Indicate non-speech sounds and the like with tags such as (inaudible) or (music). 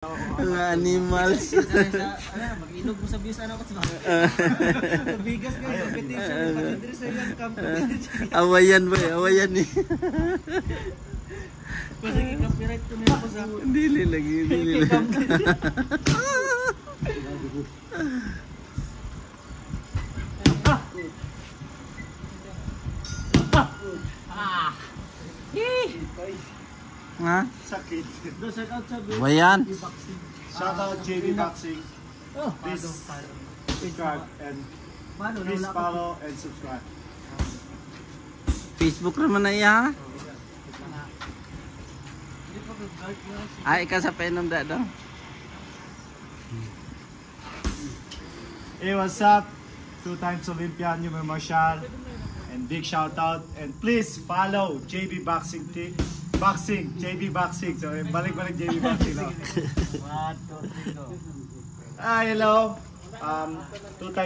Mga animals. Mag-inog mo sa views ano ko sa Bigas ka competition pag sa yung competition. awayan ba? Awayan ni. Kasi copyright ko nila ko sa Dili lagi, dili lagi. Ha? Sakit. Do shout out sa views. Awayan. Shout out JB Boxing. Oh, Please subscribe and please follow and subscribe. Facebook naman na iya. Hindi pa ko guard mo. Ay, ka sa penom da daw. Hey, what's up? Two times Olympian, Yumer Marshall. And big shout out. And please follow JB Boxing T. Boxing, JB Boxing. So, balik-balik JB Boxing. No? (laughs) One, two, three, go. Ah, hello. Um, two times